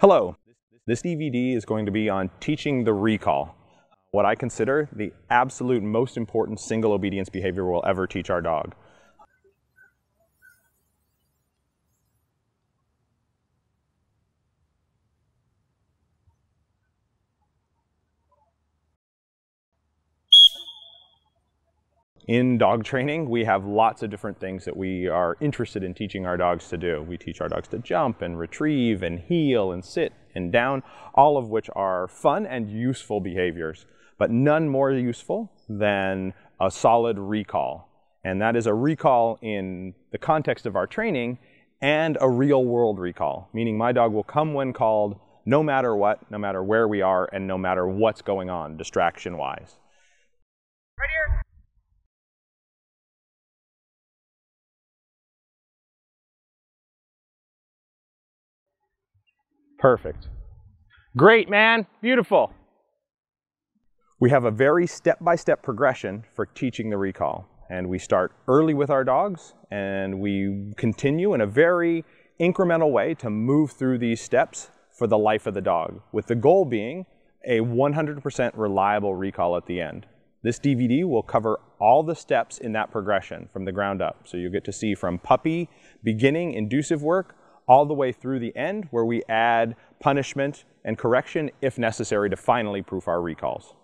Hello, this DVD is going to be on teaching the recall, what I consider the absolute most important single obedience behavior we'll ever teach our dog. In dog training, we have lots of different things that we are interested in teaching our dogs to do. We teach our dogs to jump and retrieve and heel and sit and down, all of which are fun and useful behaviors, but none more useful than a solid recall. And that is a recall in the context of our training and a real world recall, meaning my dog will come when called no matter what, no matter where we are, and no matter what's going on distraction wise. Right here. Perfect. Great, man. Beautiful. We have a very step-by-step progression for teaching the recall. And we start early with our dogs, and we continue in a very incremental way to move through these steps for the life of the dog, with the goal being a 100% reliable recall at the end. This DVD will cover all the steps in that progression from the ground up. So you'll get to see from puppy beginning inducive work all the way through the end where we add punishment and correction if necessary to finally proof our recalls.